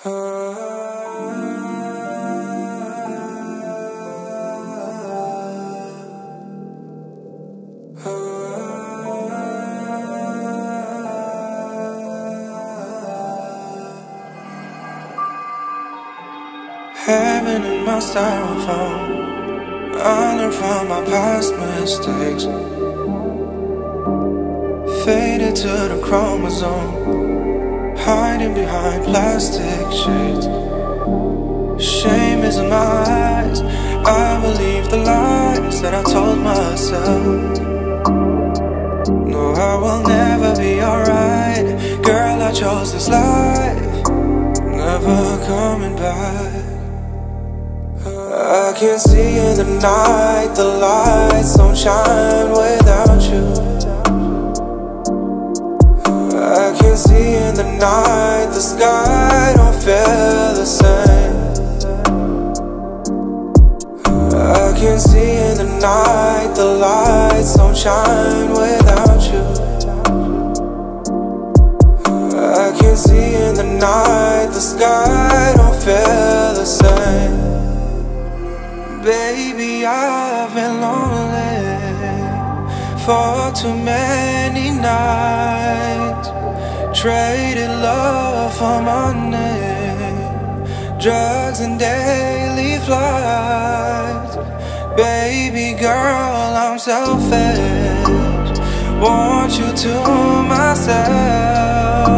Heaven in my styrofoam. I learned from my past mistakes. Faded to the chromosome, hiding behind plastic shades. Shame is in my eyes. I believe the lies that I told myself. No, I will never be alright. Girl, I chose this life, never coming back. I can see in the night the lights don't shine without you. Night the sky don't feel the same. I can see in the night the lights don't shine without you. I can see in the night the sky don't feel the same. Baby, I've been lonely for too many nights. Traded love for money, drugs and daily flights. Baby girl, I'm selfish. Want you to myself.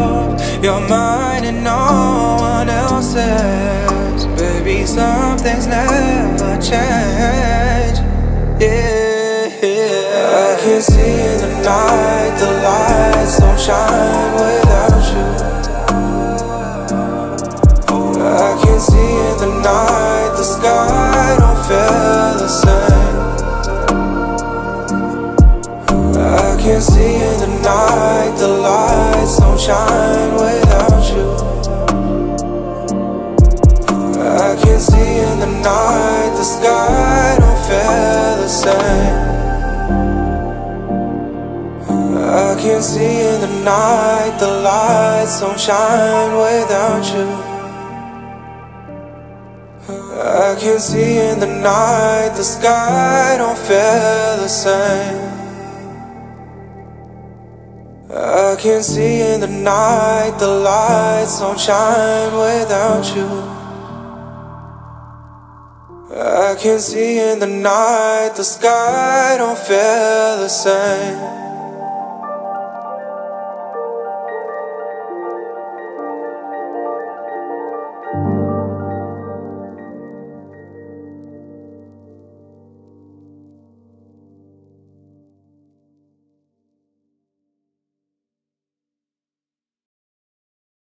You're mine and no one else's. Baby, some things never change. Yeah, I can see in the night the lights don't shine night the lights don't shine without you. I can't see in the night the sky don't feel the same. I can see in the night the lights don't shine without you. I can see in the night the sky don't feel the same. I can see in the night the lights don't shine without you. I can see in the night the sky don't feel the same.